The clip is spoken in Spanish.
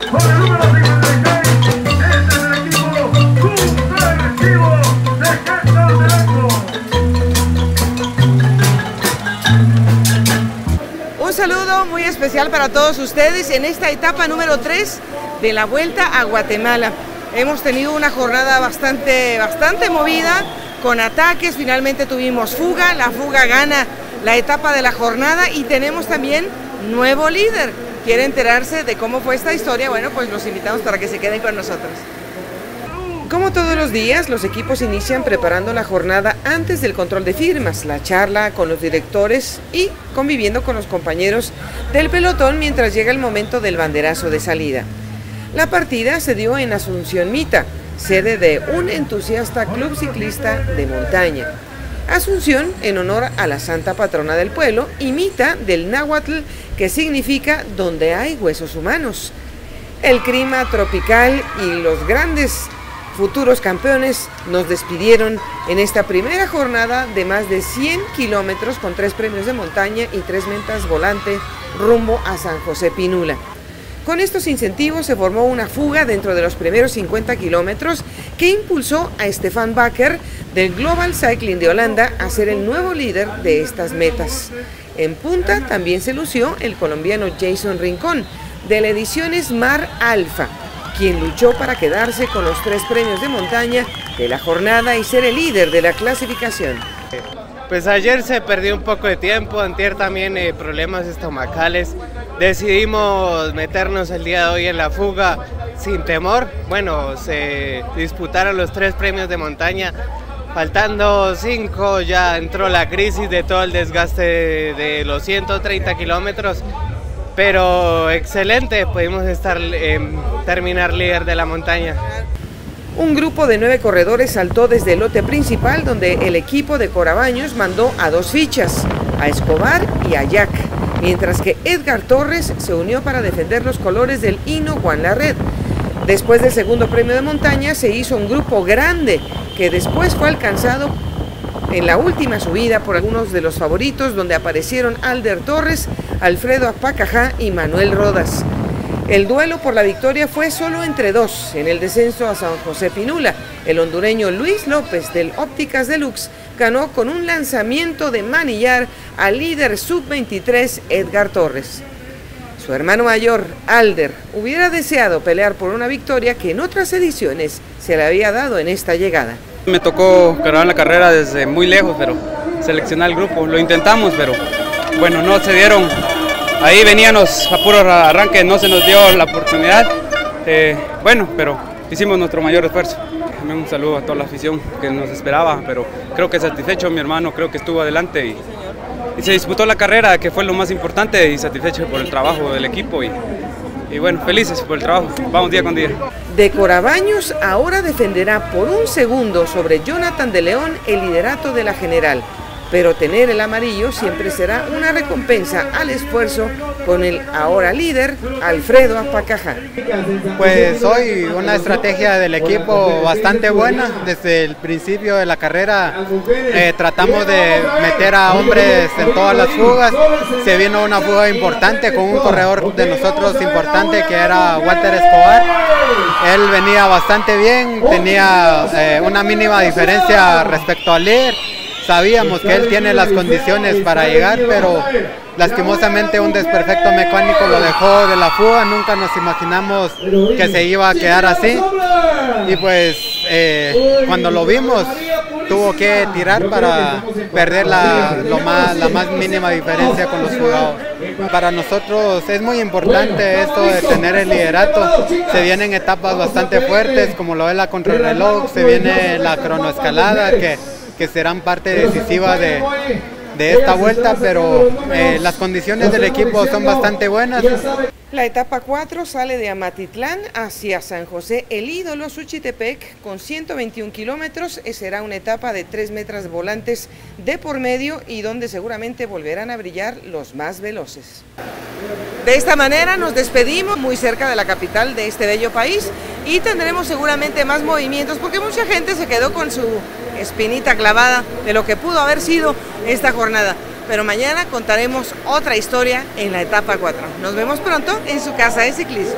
Un saludo muy especial para todos ustedes en esta etapa número 3 de la Vuelta a Guatemala. Hemos tenido una jornada bastante, bastante movida, con ataques, finalmente tuvimos fuga, la fuga gana la etapa de la jornada y tenemos también nuevo líder. ¿Quiere enterarse de cómo fue esta historia? Bueno, pues los invitamos para que se queden con nosotros. Como todos los días, los equipos inician preparando la jornada antes del control de firmas, la charla con los directores y conviviendo con los compañeros del pelotón mientras llega el momento del banderazo de salida. La partida se dio en Asunción Mita, sede de un entusiasta club ciclista de montaña. Asunción en honor a la santa patrona del pueblo y Mita del náhuatl que significa donde hay huesos humanos. El clima tropical y los grandes futuros campeones nos despidieron en esta primera jornada de más de 100 kilómetros con tres premios de montaña y tres mentas volante rumbo a San José Pinula. Con estos incentivos se formó una fuga dentro de los primeros 50 kilómetros que impulsó a Stefan Baker del Global Cycling de Holanda a ser el nuevo líder de estas metas. En punta también se lució el colombiano Jason Rincón de la edición Mar Alfa, quien luchó para quedarse con los tres premios de montaña de la jornada y ser el líder de la clasificación. Pues ayer se perdió un poco de tiempo, antier también eh, problemas estomacales. Decidimos meternos el día de hoy en la fuga sin temor. Bueno, se disputaron los tres premios de montaña. Faltando cinco ya entró la crisis de todo el desgaste de, los 130 kilómetros. Pero excelente, pudimos estar, em, terminar líder de la montaña. Un grupo de nueve corredores saltó desde el lote principal donde el equipo de Corabaños mandó a dos fichas, a Escobar y a Jack, mientras que Edgar Torres se unió para defender los colores del Hino Juan Larred. Después del segundo premio de montaña se hizo un grupo grande que después fue alcanzado en la última subida por algunos de los favoritos donde aparecieron Alder Torres, Alfredo Apacajá y Manuel Rodas. El duelo por la victoria fue solo entre dos en el descenso a San José Pinula. El hondureño Luis López del Ópticas Deluxe ganó con un lanzamiento de manillar al líder sub-23 Edgar Torres. Su hermano mayor, Alder, hubiera deseado pelear por una victoria que en otras ediciones se le había dado en esta llegada. Me tocó cargar la carrera desde muy lejos, pero seleccionar el grupo. Lo intentamos, pero bueno, no se dieron ahí veníamos a puro arranque, no se nos dio la oportunidad. Eh, bueno, pero hicimos nuestro mayor esfuerzo. Un saludo a toda la afición que nos esperaba, pero creo que satisfecho mi hermano, creo que estuvo adelante y, se disputó la carrera, que fue lo más importante, y satisfecho por el trabajo del equipo y, y bueno, felices por el trabajo. Vamos día con día. De Corabaños ahora defenderá por un segundo sobre Jonathan de León el liderato de la general pero tener el amarillo siempre será una recompensa al esfuerzo con el ahora líder Alfredo Apacajá. Pues hoy una estrategia del equipo bastante buena. Desde el principio de la carrera eh, tratamos de meter a hombres en todas las fugas. Se vino una fuga importante con un corredor de nosotros importante que era Walter Escobar. Él venía bastante bien, tenía eh, una mínima diferencia respecto al líder Sabíamos que él tiene las condiciones para llegar, pero lastimosamente un desperfecto mecánico lo dejó de la fuga. Nunca nos imaginamos que se iba a quedar así. Y pues eh, cuando lo vimos, tuvo que tirar para perder la, más, la más mínima diferencia con los jugadores. Para nosotros es muy importante esto de tener el liderato. Se vienen etapas bastante fuertes, como lo es la contrarreloj, se viene la cronoescalada, que que serán parte decisiva de, esta vuelta, pero eh, las condiciones del equipo son bastante buenas. La etapa 4 sale de Amatitlán hacia San José, el ídolo Suchitepec, con 121 kilómetros. Será una etapa de 3 metros volantes de por medio y donde seguramente volverán a brillar los más veloces. De esta manera nos despedimos muy cerca de la capital de este bello país y tendremos seguramente más movimientos porque mucha gente se quedó con su espinita clavada de lo que pudo haber sido esta jornada pero mañana contaremos otra historia en la etapa 4. Nos vemos pronto en su casa de ciclismo.